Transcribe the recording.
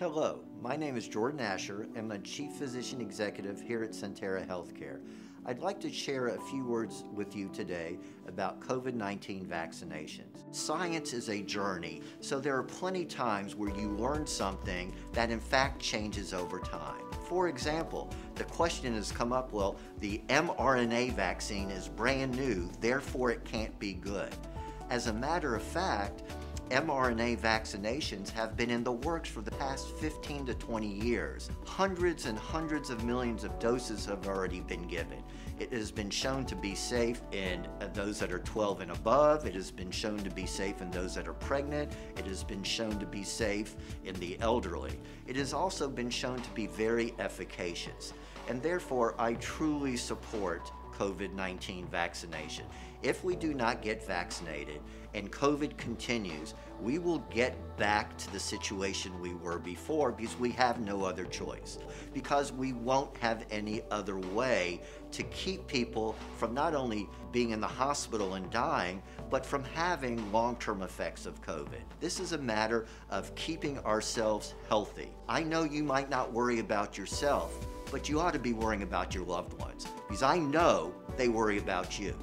Hello, my name is Jordan Asher and I'm the Chief Physician Executive here at Sentara Healthcare. I'd like to share a few words with you today about COVID 19 vaccinations. Science is a journey, so there are plenty of times where you learn something that in fact changes over time. For example, the question has come up well, the mRNA vaccine is brand new, therefore it can't be good. As a matter of fact, mRNA vaccinations have been in the works for the past 15 to 20 years. Hundreds and hundreds of millions of doses have already been given. It has been shown to be safe in uh, those that are 12 and above. It has been shown to be safe in those that are pregnant. It has been shown to be safe in the elderly. It has also been shown to be very efficacious. And therefore, I truly support COVID 19 vaccination. If we do not get vaccinated and COVID continues, we will get back to the situation we were before because we have no other choice. Because we won't have any other way to keep people from not only being in the hospital and dying, but from having long term effects of COVID. This is a matter of keeping ourselves healthy. I know you might not worry about yourself but you ought to be worrying about your loved ones because I know they worry about you.